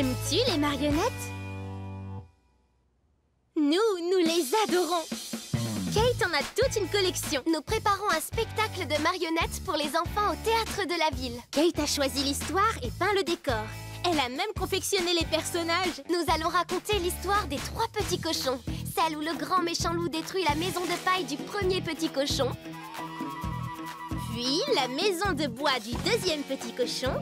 connais-tu les marionnettes? Nous, nous les adorons. Kate en a toute une collection. Nous préparons un spectacle de marionnettes pour les enfants au théâtre de la ville. Kate a choisi l'histoire et peint le décor. Elle a même confectionné les personnages. Nous allons raconter l'histoire des trois petits cochons. Celle où le grand méchant loup détruit la maison de paille du premier petit cochon. Puis la maison de bois du deuxième petit cochon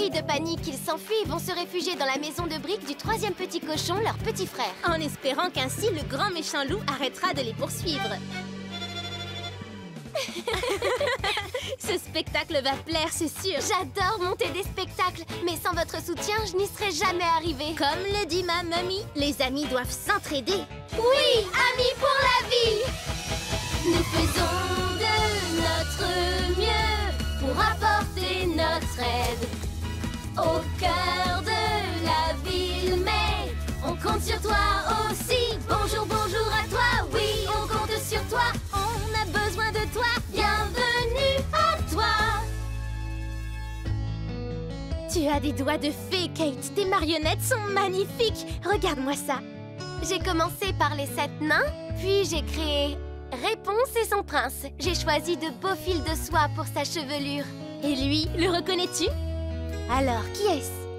Pris de panique, ils s'enfuient et vont se réfugier dans la maison de briques du troisième petit cochon, leur petit frère. En espérant qu'ainsi le grand méchant loup arrêtera de les poursuivre. Ce spectacle va plaire, c'est sûr. J'adore monter des spectacles, mais sans votre soutien, je n'y serais jamais arrivée. Comme le dit ma mamie, les amis doivent s'entraider. Oui, amis pour la vie Tu as des doigts de fée, Kate. Tes marionnettes sont magnifiques. Regarde-moi ça. J'ai commencé par les sept nains, puis j'ai créé Réponse et son prince. J'ai choisi de beaux fils de soie pour sa chevelure. Et lui, le reconnais-tu? Alors, qui est-ce?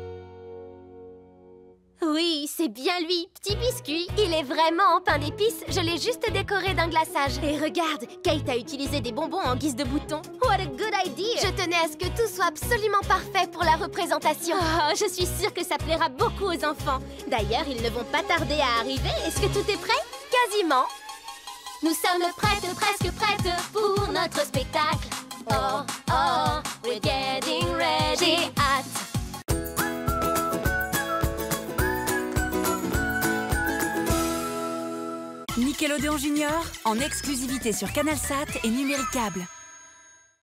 C'est bien lui, petit biscuit. Il est vraiment en pain d'épices. Je l'ai juste décoré d'un glaçage. Et regarde, Kate a utilisé des bonbons en guise de boutons. What a good idea Je tenais à ce que tout soit absolument parfait pour la représentation. Oh, je suis sûre que ça plaira beaucoup aux enfants. D'ailleurs, ils ne vont pas tarder à arriver. Est-ce que tout est prêt? Quasiment. Nous sommes prêtes, presque Nickelodeon Junior, en exclusivité sur CanalSat et Numéricable.